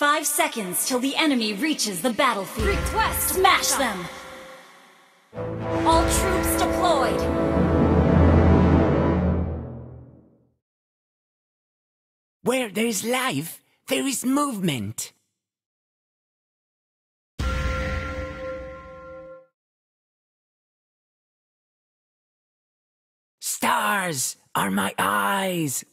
Five seconds till the enemy reaches the battlefield. Request Smash backup. them! All troops deployed! Where there is life, there is movement. Stars are my eyes.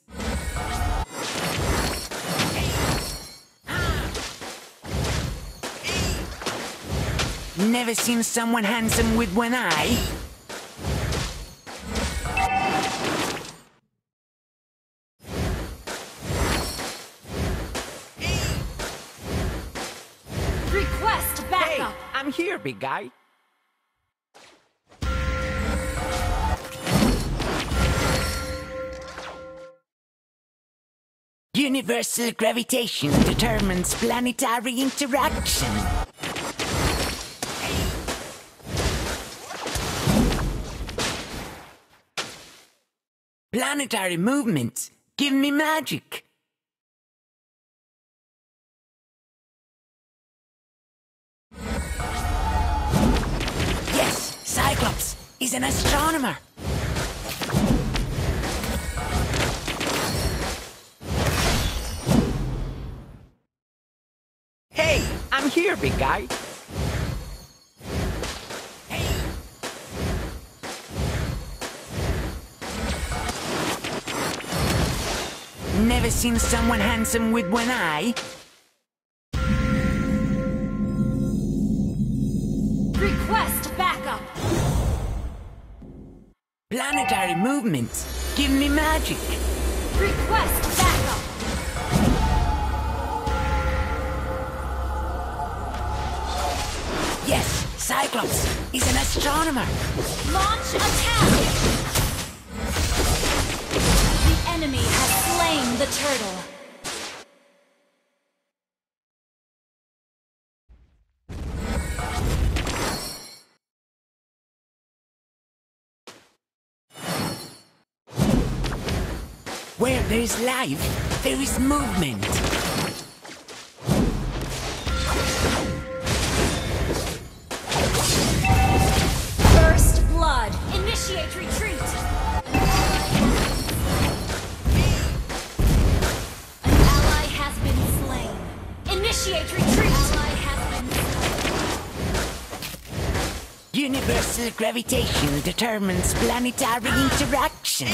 Never seen someone handsome with one eye. Request Hey. I'm here, big guy. Universal gravitation determines planetary interaction. Planetary movements give me magic. Yes, Cyclops is an astronomer. Hey, I'm here, big guy. Never seen someone handsome with one eye. Request backup. Planetary movements give me magic. Request backup. Yes, Cyclops is an astronomer. Launch attack! The enemy the turtle. Where there is life, there is movement. First blood! Initiate retreat. Universal gravitation determines planetary interaction.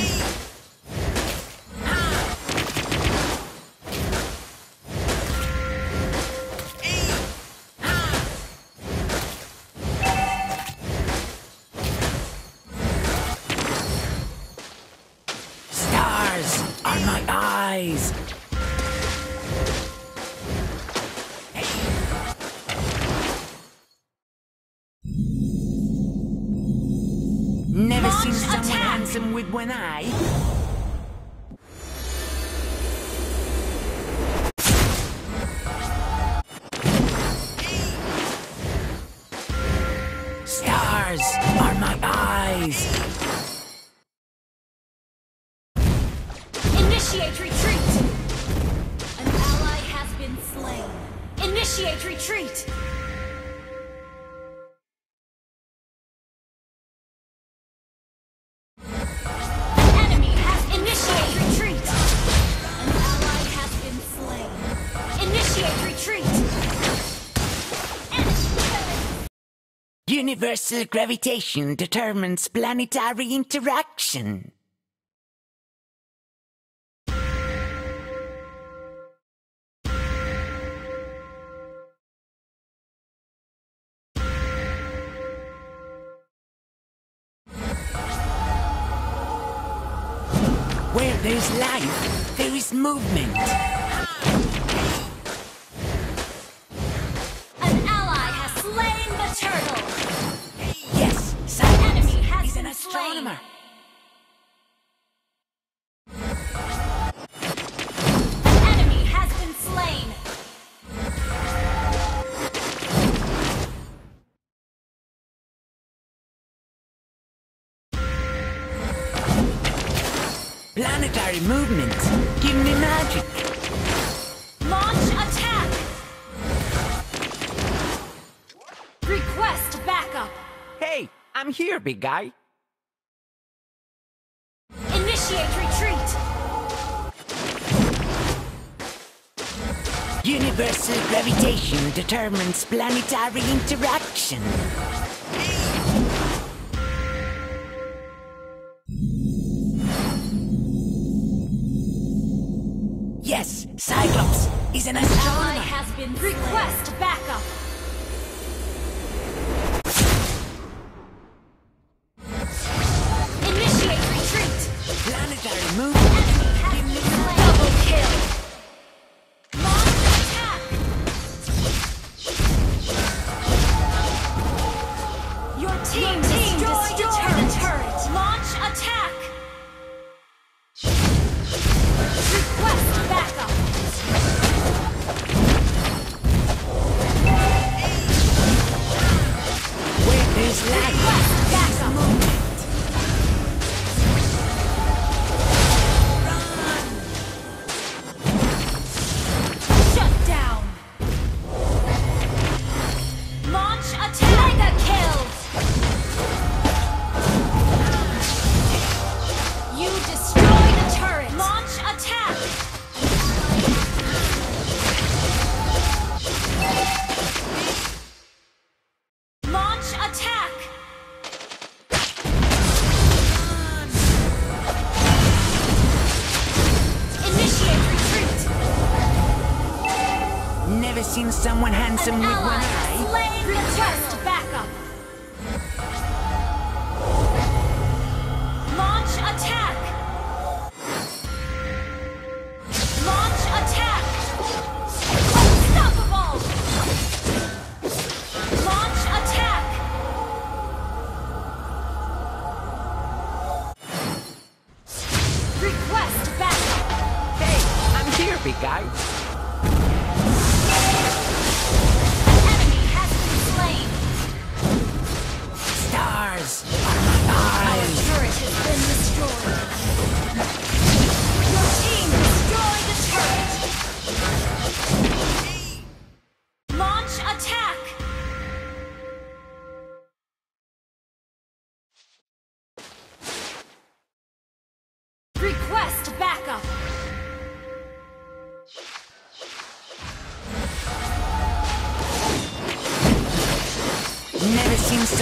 Stars are my eyes. One eye. Stars are my eyes. Initiate retreat. An ally has been slain. Initiate retreat. Universal gravitation determines planetary interaction. Where there's life, there is movement. astronomer. Planetary movement. Give me magic. Launch attack! Request backup! Hey, I'm here, big guy. Initiate retreat! Universal gravitation determines planetary interaction. Yes, Cyclops is an astronomer. Request backup.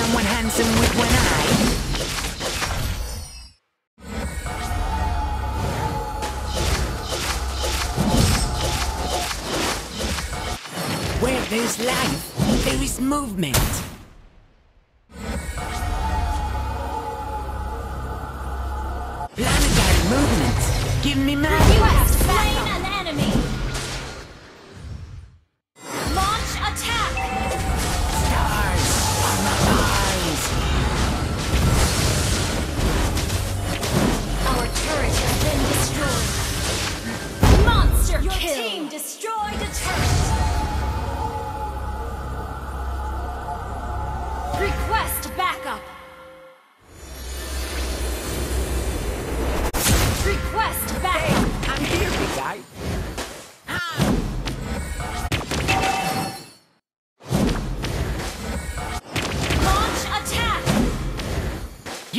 someone handsome with one eye. Where there's life, there is movement.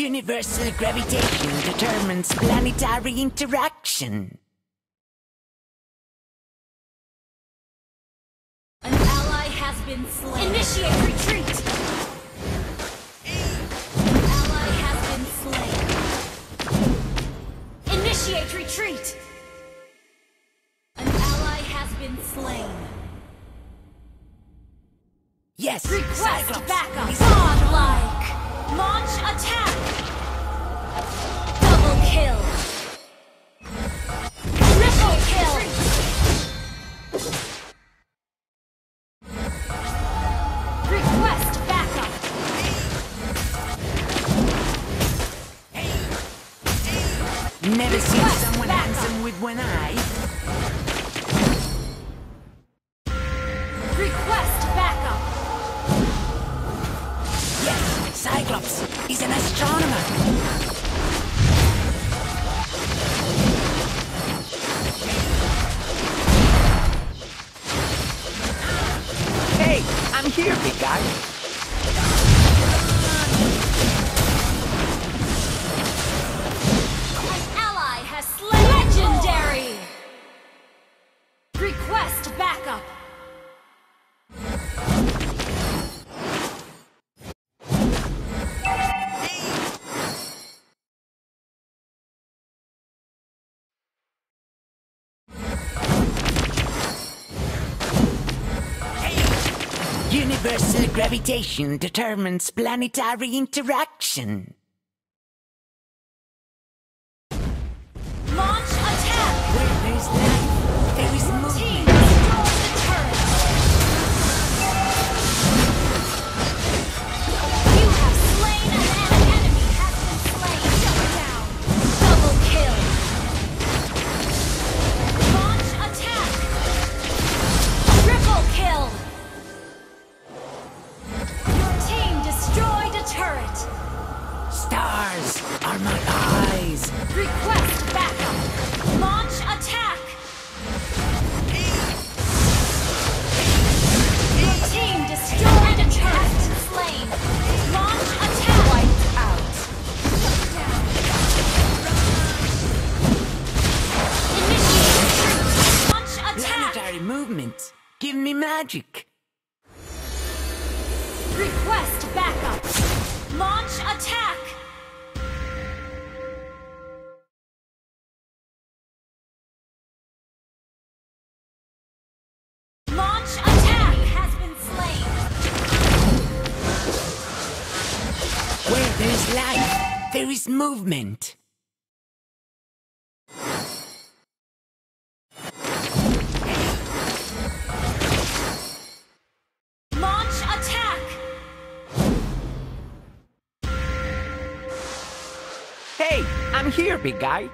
Universal gravitation determines planetary interaction. An ally has been slain. Initiate retreat! An ally has been slain. Initiate retreat! An ally has been slain. Yes! Request Cyclops. backup! Godlike! Launch attack! Double kill! Gravitation determines planetary interaction. Stars are my eyes. Request backup. Launch attack. Your team destroyed a turret. Slain. Launch attack. Wiped out. Initiate. Launch attack. Planetary movement. Give me magic. Life, movement. Launch attack. Hey, I'm here, big guy.